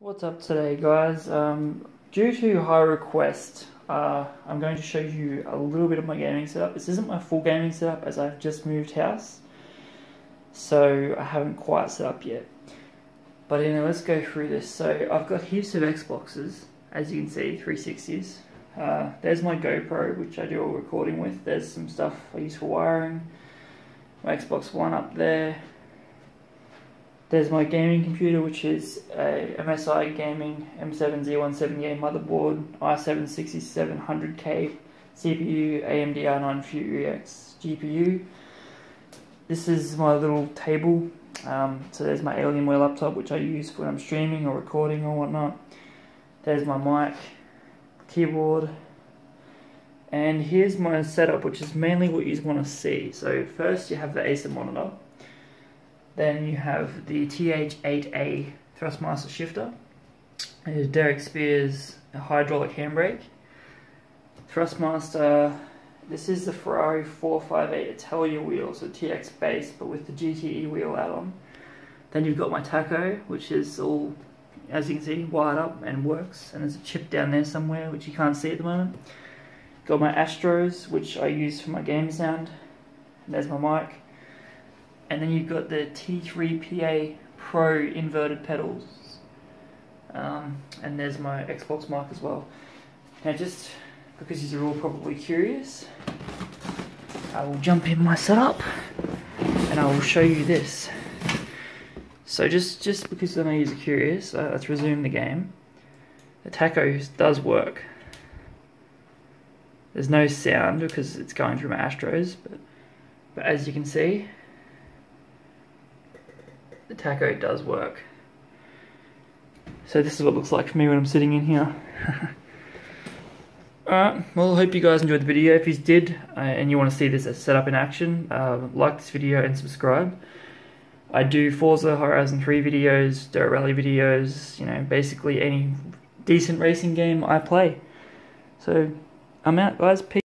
What's up today guys? Um, due to high request, uh, I'm going to show you a little bit of my gaming setup. This isn't my full gaming setup as I've just moved house, so I haven't quite set up yet. But anyway, let's go through this. So I've got heaps of Xboxes, as you can see, 360s. Uh, there's my GoPro, which I do all recording with. There's some stuff I use for wiring. My Xbox One up there. There's my gaming computer, which is a MSI Gaming M7Z170A motherboard, i7-6700K CPU, AMD R9 Fury X GPU. This is my little table. Um, so there's my Alienware laptop, which I use when I'm streaming or recording or whatnot. There's my mic, keyboard, and here's my setup, which is mainly what you want to see. So first you have the Acer monitor. Then you have the TH8A Thrustmaster shifter. Derek Speare's hydraulic handbrake. Thrustmaster, this is the Ferrari 458 Italia wheel, so TX base, but with the GTE wheel add-on. Then you've got my tacho, which is all, as you can see, wired up and works. And there's a chip down there somewhere, which you can't see at the moment. Got my Astros, which I use for my game sound. And there's my mic and then you've got the T3PA Pro inverted pedals. Um, and there's my Xbox mic as well. Now just because you're all probably curious, I will jump in my setup and I will show you this. So just, just because I know you're curious, uh, let's resume the game. The tacho does work. There's no sound because it's going through my Astros, but, but as you can see, the tacho does work. So this is what it looks like for me when I'm sitting in here. Alright, well I hope you guys enjoyed the video. If you did uh, and you want to see this set up in action, uh, like this video and subscribe. I do Forza Horizon 3 videos, Dirt Rally videos, you know, basically any decent racing game I play. So, I'm out guys, peace.